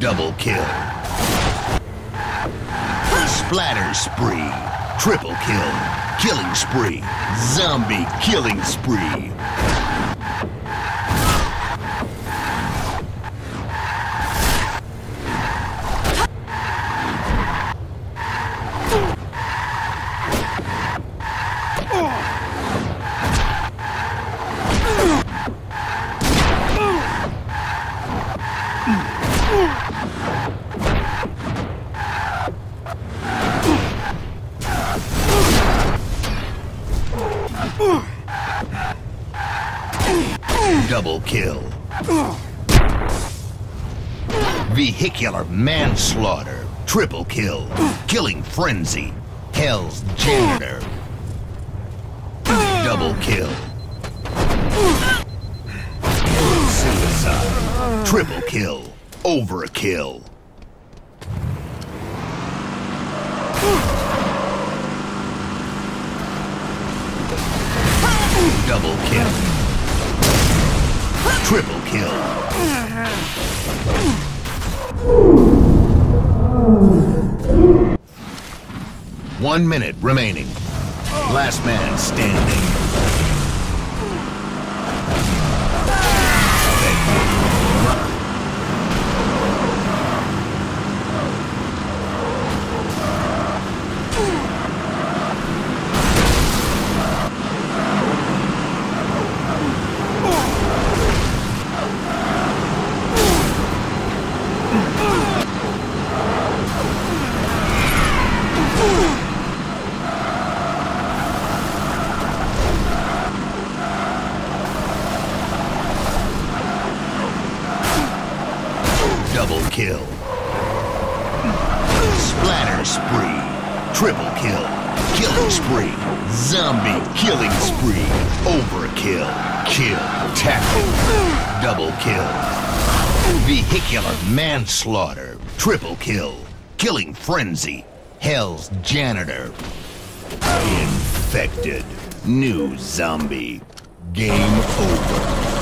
Double kill. Splatter spree. Triple kill. Killing spree. Zombie killing spree. Double kill. Vehicular manslaughter. Triple kill. Killing frenzy. Hell's janitor. Double kill. Suicide. Triple kill. Overkill. Triple kill. One minute remaining. Last man standing. Double kill. Splatter spree. Triple kill. Killing spree. Zombie killing spree. Overkill. Kill. Tackle. Double kill. Vehicular manslaughter. Triple kill. Killing frenzy. Hell's janitor. Infected. New zombie. Game over.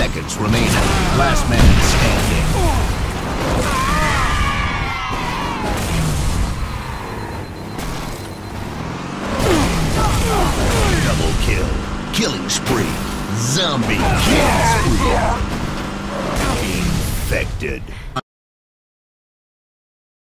seconds remaining. Last man standing. Double kill. Killing spree. Zombie kill spree. Infected.